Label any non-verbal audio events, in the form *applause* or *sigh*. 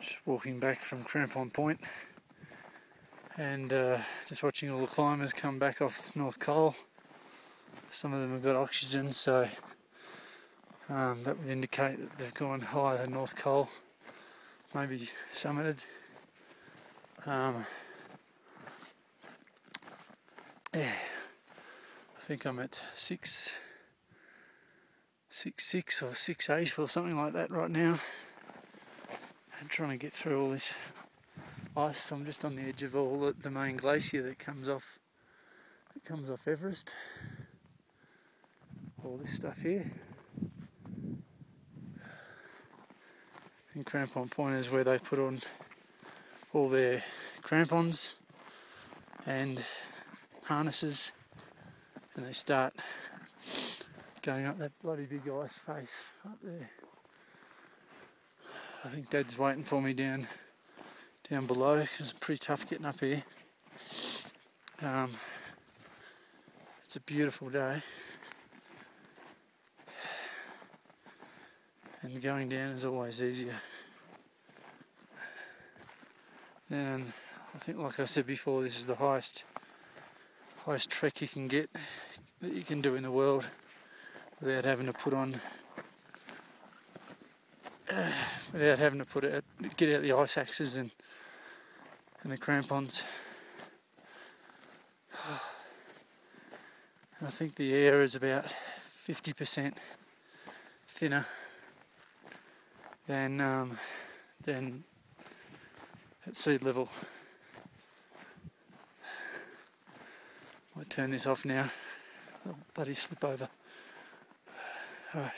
Just walking back from Crampon Point and uh, just watching all the climbers come back off North Col. Some of them have got oxygen, so um, that would indicate that they've gone higher than North Col, maybe summited. Um, yeah, I think I'm at six, six six or six eight or something like that right now. I'm trying to get through all this ice. I'm just on the edge of all the, the main glacier that comes off, that comes off Everest. All this stuff here. And crampon point is where they put on all their crampons and harnesses and they start going up that bloody big ice face up there. I think Dad's waiting for me down down below because it's pretty tough getting up here. Um, it's a beautiful day. And going down is always easier. And I think like I said before, this is the highest highest trek you can get that you can do in the world without having to put on uh, *sighs* without having to put it get out the ice axes and and the crampons *sighs* and I think the air is about 50% thinner than um, than at sea level Might turn this off now. I'll bloody slip over. *sighs* Alright.